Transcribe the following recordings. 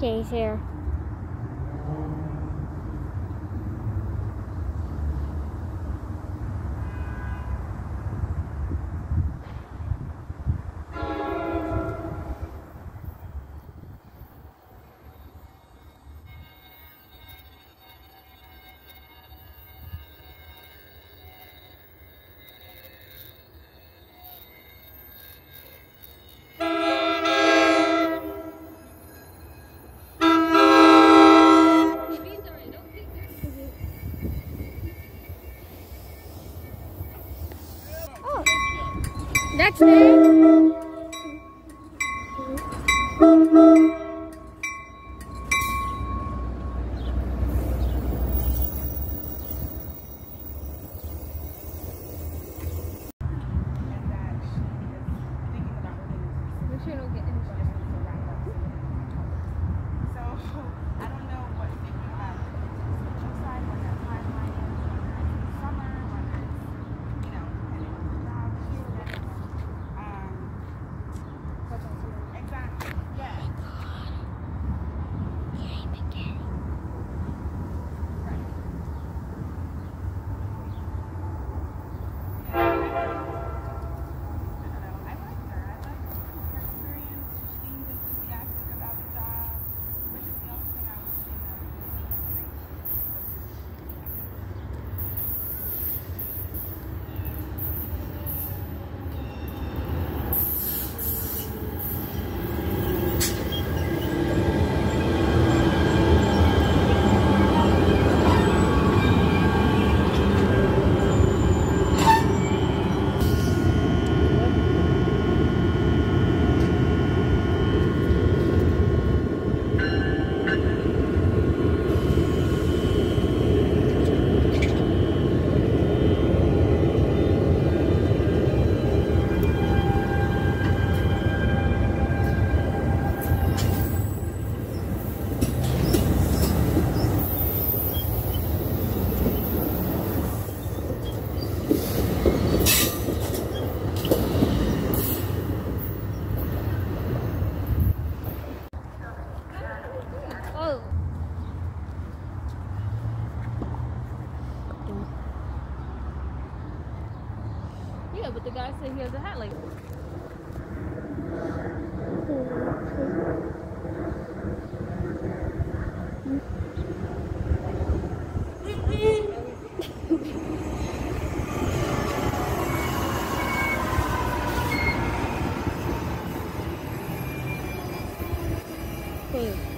days here. Next day. Yeah, but the guy said he has a hat like Hey. Hmm.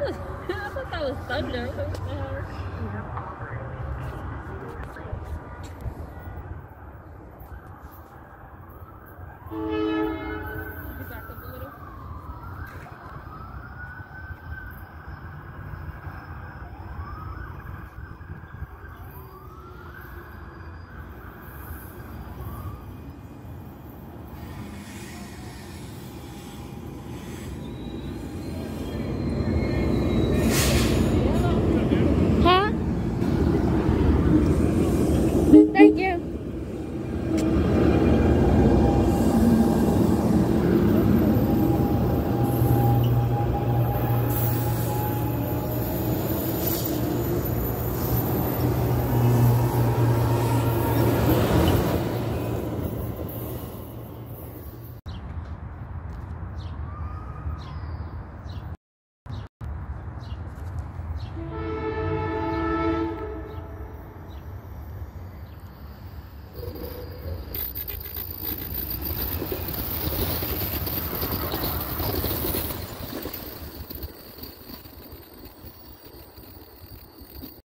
I thought that was thunder. 拜。